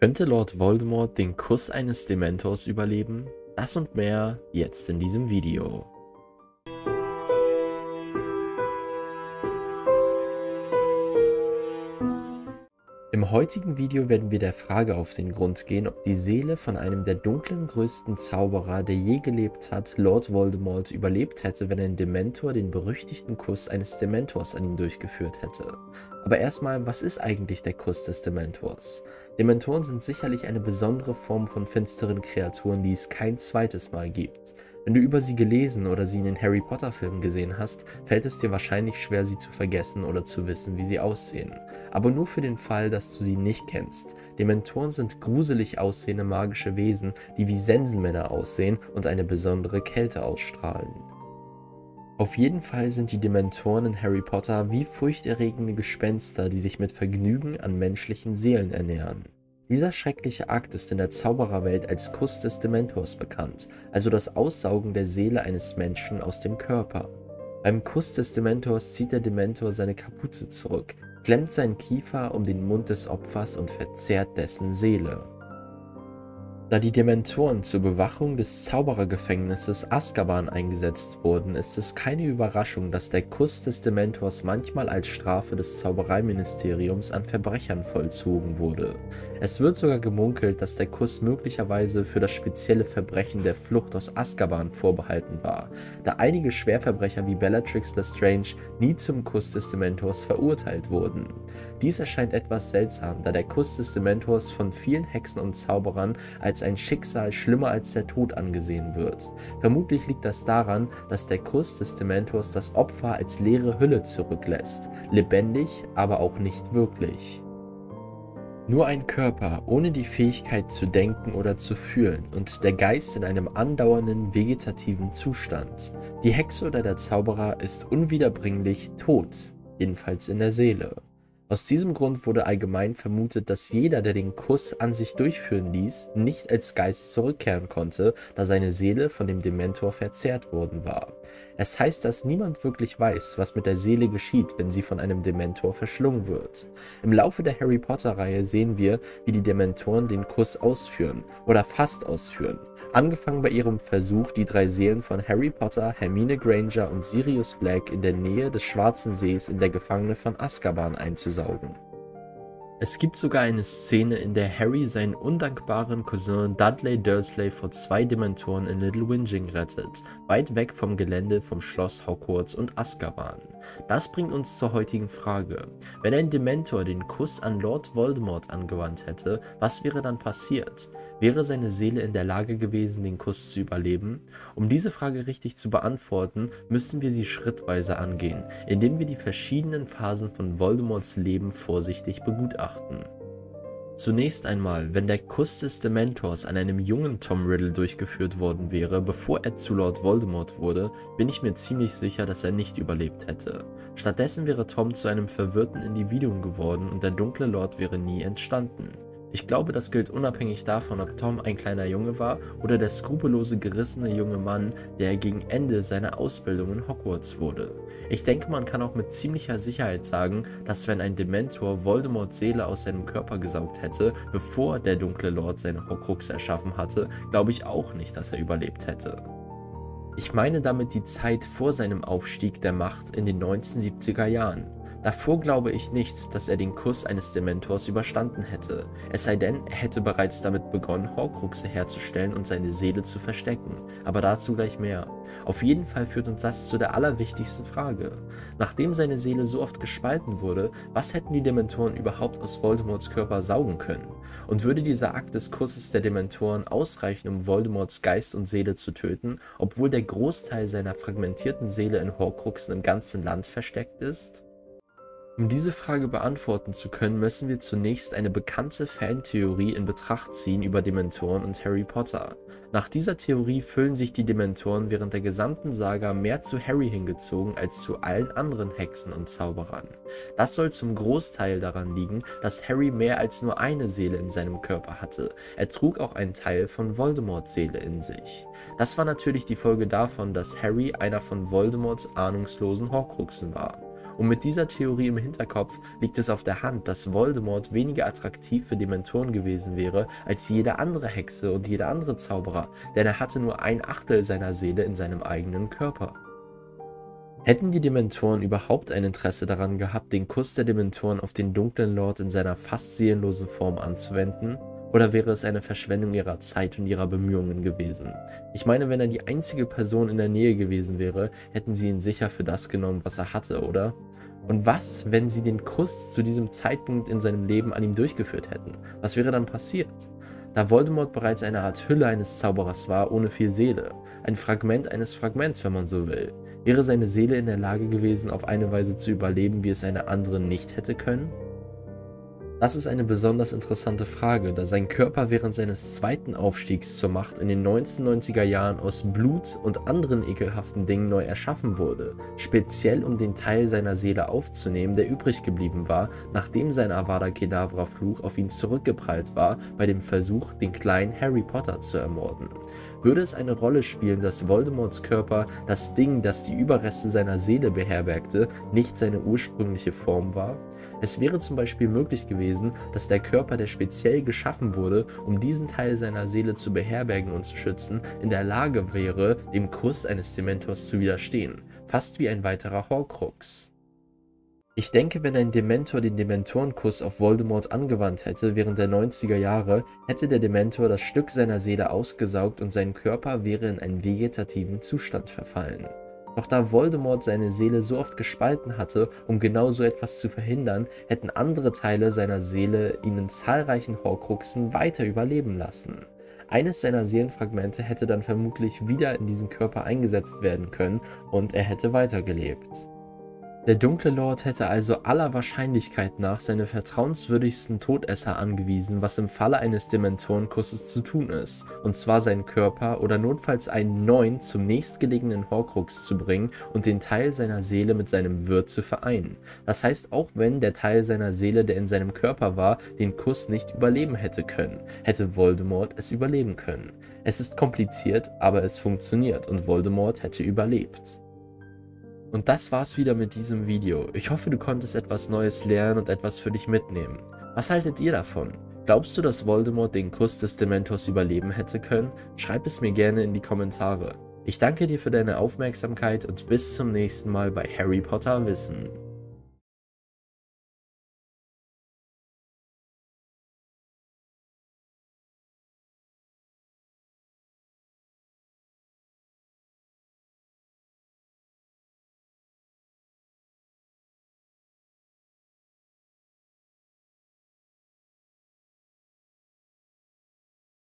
Könnte Lord Voldemort den Kuss eines Dementors überleben? Das und mehr jetzt in diesem Video. Im heutigen Video werden wir der Frage auf den Grund gehen, ob die Seele von einem der dunklen größten Zauberer, der je gelebt hat, Lord Voldemort, überlebt hätte, wenn ein Dementor den berüchtigten Kuss eines Dementors an ihm durchgeführt hätte. Aber erstmal, was ist eigentlich der Kuss des Dementors? Dementoren sind sicherlich eine besondere Form von finsteren Kreaturen, die es kein zweites Mal gibt. Wenn du über sie gelesen oder sie in den Harry Potter Filmen gesehen hast, fällt es dir wahrscheinlich schwer, sie zu vergessen oder zu wissen, wie sie aussehen. Aber nur für den Fall, dass du sie nicht kennst. Dementoren sind gruselig aussehende magische Wesen, die wie Sensenmänner aussehen und eine besondere Kälte ausstrahlen. Auf jeden Fall sind die Dementoren in Harry Potter wie furchterregende Gespenster, die sich mit Vergnügen an menschlichen Seelen ernähren. Dieser schreckliche Akt ist in der Zaubererwelt als Kuss des Dementors bekannt, also das Aussaugen der Seele eines Menschen aus dem Körper. Beim Kuss des Dementors zieht der Dementor seine Kapuze zurück, klemmt seinen Kiefer um den Mund des Opfers und verzehrt dessen Seele. Da die Dementoren zur Bewachung des Zauberergefängnisses Azkaban eingesetzt wurden, ist es keine Überraschung, dass der Kuss des Dementors manchmal als Strafe des Zaubereiministeriums an Verbrechern vollzogen wurde. Es wird sogar gemunkelt, dass der Kuss möglicherweise für das spezielle Verbrechen der Flucht aus Azkaban vorbehalten war, da einige Schwerverbrecher wie Bellatrix Lestrange nie zum Kuss des Dementors verurteilt wurden. Dies erscheint etwas seltsam, da der Kuss des Dementors von vielen Hexen und Zauberern als ein Schicksal schlimmer als der Tod angesehen wird. Vermutlich liegt das daran, dass der Kuss des Dementors das Opfer als leere Hülle zurücklässt, lebendig, aber auch nicht wirklich. Nur ein Körper ohne die Fähigkeit zu denken oder zu fühlen und der Geist in einem andauernden vegetativen Zustand. Die Hexe oder der Zauberer ist unwiederbringlich tot, jedenfalls in der Seele. Aus diesem Grund wurde allgemein vermutet, dass jeder, der den Kuss an sich durchführen ließ, nicht als Geist zurückkehren konnte, da seine Seele von dem Dementor verzehrt worden war. Es heißt, dass niemand wirklich weiß, was mit der Seele geschieht, wenn sie von einem Dementor verschlungen wird. Im Laufe der Harry Potter-Reihe sehen wir, wie die Dementoren den Kuss ausführen oder fast ausführen. Angefangen bei ihrem Versuch, die drei Seelen von Harry Potter, Hermine Granger und Sirius Black in der Nähe des Schwarzen Sees in der Gefangene von Azkaban einzusaugen. Es gibt sogar eine Szene, in der Harry seinen undankbaren Cousin Dudley Dursley vor zwei Dementoren in Little Whinging rettet, weit weg vom Gelände vom Schloss Hogwarts und Azkaban. Das bringt uns zur heutigen Frage. Wenn ein Dementor den Kuss an Lord Voldemort angewandt hätte, was wäre dann passiert? Wäre seine Seele in der Lage gewesen, den Kuss zu überleben? Um diese Frage richtig zu beantworten, müssen wir sie schrittweise angehen, indem wir die verschiedenen Phasen von Voldemorts Leben vorsichtig begutachten. Zunächst einmal, wenn der Kuss des Dementors an einem jungen Tom Riddle durchgeführt worden wäre, bevor er zu Lord Voldemort wurde, bin ich mir ziemlich sicher, dass er nicht überlebt hätte. Stattdessen wäre Tom zu einem verwirrten Individuum geworden und der dunkle Lord wäre nie entstanden. Ich glaube, das gilt unabhängig davon, ob Tom ein kleiner Junge war oder der skrupellose gerissene junge Mann, der gegen Ende seiner Ausbildung in Hogwarts wurde. Ich denke, man kann auch mit ziemlicher Sicherheit sagen, dass wenn ein Dementor Voldemorts Seele aus seinem Körper gesaugt hätte, bevor der dunkle Lord seine Horcrux erschaffen hatte, glaube ich auch nicht, dass er überlebt hätte. Ich meine damit die Zeit vor seinem Aufstieg der Macht in den 1970er Jahren. Davor glaube ich nicht, dass er den Kuss eines Dementors überstanden hätte, es sei denn, er hätte bereits damit begonnen, Horcruxe herzustellen und seine Seele zu verstecken, aber dazu gleich mehr. Auf jeden Fall führt uns das zu der allerwichtigsten Frage. Nachdem seine Seele so oft gespalten wurde, was hätten die Dementoren überhaupt aus Voldemorts Körper saugen können? Und würde dieser Akt des Kusses der Dementoren ausreichen, um Voldemorts Geist und Seele zu töten, obwohl der Großteil seiner fragmentierten Seele in Horcruxen im ganzen Land versteckt ist? Um diese Frage beantworten zu können, müssen wir zunächst eine bekannte Fantheorie in Betracht ziehen über Dementoren und Harry Potter. Nach dieser Theorie fühlen sich die Dementoren während der gesamten Saga mehr zu Harry hingezogen als zu allen anderen Hexen und Zauberern. Das soll zum Großteil daran liegen, dass Harry mehr als nur eine Seele in seinem Körper hatte. Er trug auch einen Teil von Voldemorts Seele in sich. Das war natürlich die Folge davon, dass Harry einer von Voldemorts ahnungslosen Horcruxen war. Und mit dieser Theorie im Hinterkopf liegt es auf der Hand, dass Voldemort weniger attraktiv für Dementoren gewesen wäre als jede andere Hexe und jeder andere Zauberer, denn er hatte nur ein Achtel seiner Seele in seinem eigenen Körper. Hätten die Dementoren überhaupt ein Interesse daran gehabt, den Kuss der Dementoren auf den dunklen Lord in seiner fast seelenlosen Form anzuwenden? Oder wäre es eine Verschwendung ihrer Zeit und ihrer Bemühungen gewesen? Ich meine, wenn er die einzige Person in der Nähe gewesen wäre, hätten sie ihn sicher für das genommen, was er hatte, oder? Und was, wenn sie den Kuss zu diesem Zeitpunkt in seinem Leben an ihm durchgeführt hätten? Was wäre dann passiert? Da Voldemort bereits eine Art Hülle eines Zauberers war, ohne viel Seele, ein Fragment eines Fragments, wenn man so will, wäre seine Seele in der Lage gewesen, auf eine Weise zu überleben, wie es eine andere nicht hätte können? Das ist eine besonders interessante Frage, da sein Körper während seines zweiten Aufstiegs zur Macht in den 1990er Jahren aus Blut und anderen ekelhaften Dingen neu erschaffen wurde, speziell um den Teil seiner Seele aufzunehmen, der übrig geblieben war, nachdem sein Avada Kedavra Fluch auf ihn zurückgeprallt war bei dem Versuch, den kleinen Harry Potter zu ermorden. Würde es eine Rolle spielen, dass Voldemorts Körper, das Ding, das die Überreste seiner Seele beherbergte, nicht seine ursprüngliche Form war? Es wäre zum Beispiel möglich gewesen, dass der Körper, der speziell geschaffen wurde, um diesen Teil seiner Seele zu beherbergen und zu schützen, in der Lage wäre, dem Kuss eines Dementors zu widerstehen, fast wie ein weiterer Horcrux. Ich denke, wenn ein Dementor den Dementorenkuss auf Voldemort angewandt hätte während der 90er Jahre, hätte der Dementor das Stück seiner Seele ausgesaugt und sein Körper wäre in einen vegetativen Zustand verfallen. Doch da Voldemort seine Seele so oft gespalten hatte, um genau so etwas zu verhindern, hätten andere Teile seiner Seele ihn in zahlreichen Horcruxen weiter überleben lassen. Eines seiner Seelenfragmente hätte dann vermutlich wieder in diesen Körper eingesetzt werden können und er hätte weitergelebt. Der dunkle Lord hätte also aller Wahrscheinlichkeit nach seine vertrauenswürdigsten Todesser angewiesen, was im Falle eines Dementorenkusses zu tun ist, und zwar seinen Körper oder notfalls einen neuen zum nächstgelegenen Horcrux zu bringen und den Teil seiner Seele mit seinem Wirt zu vereinen. Das heißt, auch wenn der Teil seiner Seele, der in seinem Körper war, den Kuss nicht überleben hätte können, hätte Voldemort es überleben können. Es ist kompliziert, aber es funktioniert und Voldemort hätte überlebt. Und das war's wieder mit diesem Video. Ich hoffe, du konntest etwas Neues lernen und etwas für dich mitnehmen. Was haltet ihr davon? Glaubst du, dass Voldemort den Kuss des Dementors überleben hätte können? Schreib es mir gerne in die Kommentare. Ich danke dir für deine Aufmerksamkeit und bis zum nächsten Mal bei Harry Potter Wissen.